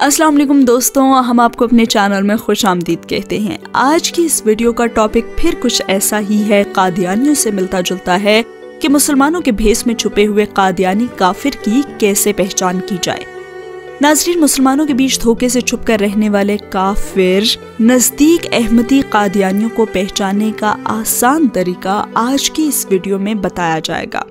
अस्सलाम वालेकुम दोस्तों, हम आपको अपने चैनल में खुश आमदीद कहते हैं। आज की इस वीडियो का टॉपिक फिर कुछ ऐसा ही है, कादियानियों से मिलता जुलता है कि मुसलमानों के भेस में छुपे हुए कादियानी काफिर की कैसे पहचान की जाए। नाजरीन, मुसलमानों के बीच धोखे से छुप कर रहने वाले काफिर नज़दीक अहमदी कादियानियों को पहचानने का आसान तरीका आज की इस वीडियो में बताया जाएगा।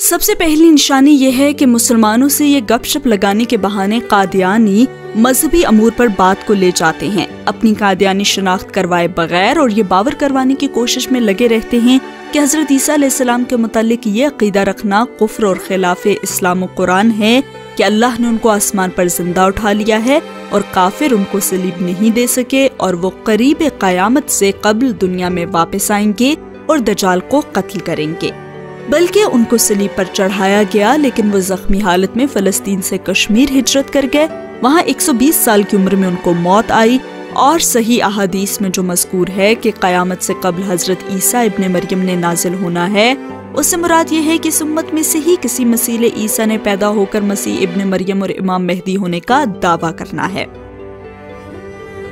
सबसे पहली निशानी यह है कि मुसलमानों से ये गपशप लगाने के बहाने कादियानी मजहबी अमूर पर बात को ले जाते हैं। अपनी कादियानी शनाख्त करवाए बगैर और ये बावर करवाने की कोशिश में लगे रहते हैं कि हज़रत ईसा के मुतालिक ये अकीदा रखना कुफ्र और खिलाफ इस्लाम कुरान है कि अल्लाह ने उनको आसमान पर ज़िंदा उठा लिया है और काफिर उनको सलीब नहीं दे सके और वो करीब कयामत से कबल दुनिया में वापस आएँगे और दजाल को कत्ल करेंगे। बल्कि उनको सलीब पर चढ़ाया गया, लेकिन वो जख्मी हालत में फलस्तीन से कश्मीर हिजरत कर गए। वहाँ 120 साल की उम्र में उनको मौत आई और सही अहादीस में जो मजकूर है कि कयामत से कबल हज़रत ईसा इबन मरियम ने नाजिल होना है, उससे मुराद ये है कि सुम्मत में से ही किसी मसीले ईसा ने पैदा होकर मसीह इबन मरियम और इमाम मेहदी होने का दावा करना है।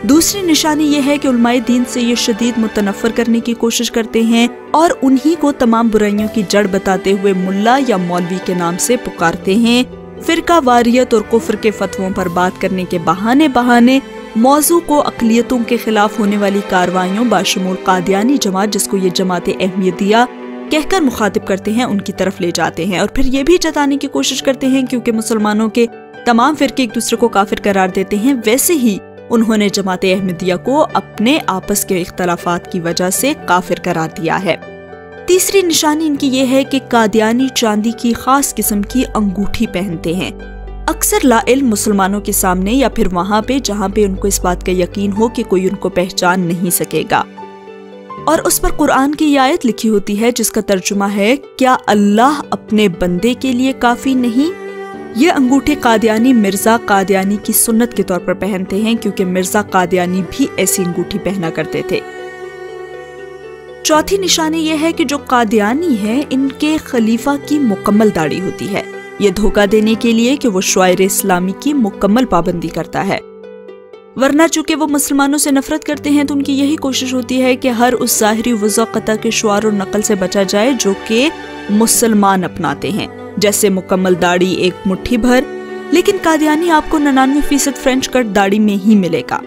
दूसरी निशानी ये है कि उलमाए दीन से ये शदीद मुतनफर करने की कोशिश करते हैं और उन्हीं को तमाम बुराइयों की जड़ बताते हुए मुल्ला या मौलवी के नाम से पुकारते हैं। फिरका, वारियत और कुफर के फतवों पर बात करने के बहाने बहाने मौजू को अकलियतों के खिलाफ होने वाली कार्रवाइयों, बाशमूल कादियानी जमात, जिसको ये जमात अहमियतिया कहकर मुखातिब करते हैं, उनकी तरफ़ ले जाते हैं। और फिर ये भी जताने की कोशिश करते हैं, क्योंकि मुसलमानों के तमाम फिरके एक दूसरे को काफिर करार देते हैं, वैसे ही उन्होंने जमात अहमदिया को अपने आपस के इख्तलाफात की वजह से काफिर करार दिया है। तीसरी निशानी इनकी ये है कि कादियानी चांदी की खास किस्म की अंगूठी पहनते हैं। अक्सर लाइल मुसलमानों के सामने या फिर वहाँ पे जहाँ पे उनको इस बात का यकीन हो कि कोई उनको पहचान नहीं सकेगा। और उस पर कुरान की आयत लिखी होती है जिसका तर्जुमा है, क्या अल्लाह अपने बंदे के लिए काफ़ी नहीं ये अंगूठे कादियानी मिर्ज़ा कादियानी की सुन्नत के तौर पर पहनते हैं, क्योंकि मिर्ज़ा कादियानी भी ऐसी अंगूठी पहना करते थे। चौथी निशानी यह है कि जो कादियानी है, इनके खलीफा की मुकम्मल दाढ़ी होती है। ये धोखा देने के लिए कि वो शायर इस्लामी की मुकम्मल पाबंदी करता है। वरना चूँकि वो मुसलमानों से नफरत करते हैं तो उनकी यही कोशिश होती है कि हर उस ज़ाहरी वज़ा के शुआर और नकल से बचा जाए, जो कि मुसलमान अपनाते हैं। जैसे मुकम्मल दाढ़ी एक मुट्ठी भर, लेकिन कादियानी आपको ननानवे फ़ीसद फ्रेंच कट दाढ़ी में ही मिलेगा।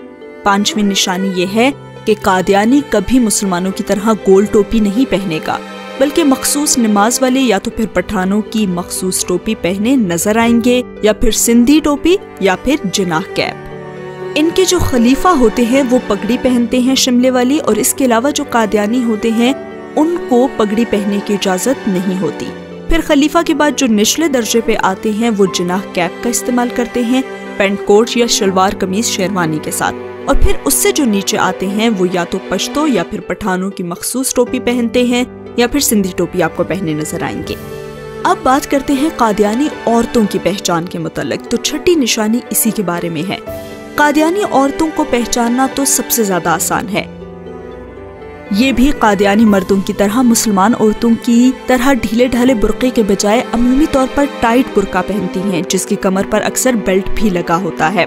पांचवी निशानी ये है कि कादियानी कभी मुसलमानों की तरह गोल टोपी नहीं पहनेगा, बल्कि मखसूस नमाज़ वाले या तो फिर पठानों की मखसूस टोपी पहने नज़र आएँगे, या फिर सिंधी टोपी, या फिर जिनाह कैप। इनके जो खलीफा होते हैं, वो पगड़ी पहनते हैं शिमले वाली, और इसके अलावा जो कादियानी होते हैं, उनको पगड़ी पहनने की इजाज़त नहीं होती। फिर खलीफा के बाद जो निचले दर्जे पे आते हैं, वो जिनाह कैप का इस्तेमाल करते हैं, पेंट कोट या शलवार कमीज शेरवानी के साथ। और फिर उससे जो नीचे आते हैं, वो या तो पश्तो या फिर पठानों की मखसूस टोपी पहनते हैं, या फिर सिंधी टोपी आपको पहने नज़र आएँगे। अब बात करते हैं कादियानी औरतों की पहचान के मुतलक तो छठी निशानी इसी के बारे में है। कादियानी औरतों को पहचानना तो सबसे ज़्यादा आसान है। ये भी कादियानी मर्दों की तरह मुसलमान औरतों की तरह ढीले ढाले बुरके के बजाय अमूमी तौर पर टाइट बुरका पहनती हैं, जिसकी कमर पर अक्सर बेल्ट भी लगा होता है।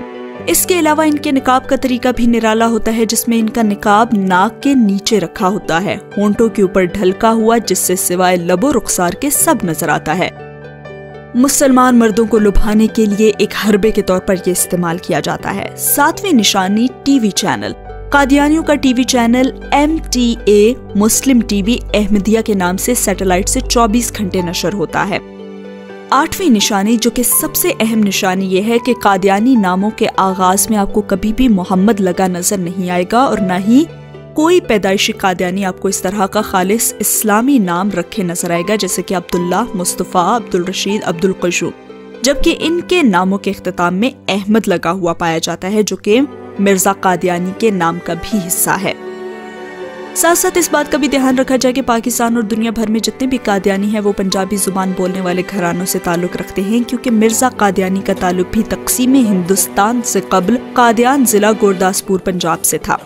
इसके अलावा इनके निकाब का तरीका भी निराला होता है, जिसमें इनका निकाब नाक के नीचे रखा होता है, होंठों के ऊपर ढलका हुआ, जिससे सिवाय लबो रुखसार के सब नज़र आता है। मुसलमान मर्दों को लुभाने के लिए एक हरबे के तौर पर यह इस्तेमाल किया जाता है। सातवीं निशानी टीवी चैनल। कादियानियों का TV channel M T A Muslim TV Ahmadiyya के नाम से सैटेलाइट से 24 घंटे नशर होता है। आठवीं निशानी, जो कि सबसे अहम निशानी ये है कि कादियानी नामों के आगाज़ में आपको कभी भी मोहम्मद लगा नज़र नहीं आएगा और न ही कोई पैदाइशी कादियानी आपको इस तरह का खालिस इस्लामी नाम रखे नज़र आएगा, जैसे कि अब्दुल्ला, मुस्तफ़ा, अब्दुल रशीद, अब्दुल कशू जबकि इनके नामों के अख्ताम में अहमद लगा हुआ पाया जाता है, जो कि मिर्ज़ा कादियानी के नाम का भी हिस्सा है। साथ साथ इस बात का भी ध्यान रखा जाए कि पाकिस्तान और दुनिया भर में जितने भी कादियानी हैं, वो पंजाबी ज़ुबान बोलने वाले घरानों से ताल्लुक रखते हैं, क्योंकि मिर्ज़ा कादियानी का ताल्लुक भी तकसीम हिंदुस्तान से कबल कादियान जिला गुरदासपुर, पंजाब से था।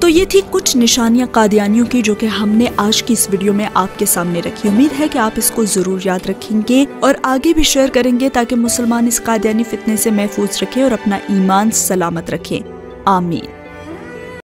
तो ये थी कुछ निशानियाँ कादियानियों की जो कि हमने आज की इस वीडियो में आपके सामने रखी। उम्मीद है कि आप इसको ज़रूर याद रखेंगे और आगे भी शेयर करेंगे ताकि मुसलमान इस कादियानी फितने से महफूज रखें और अपना ईमान सलामत रखें। 阿敏。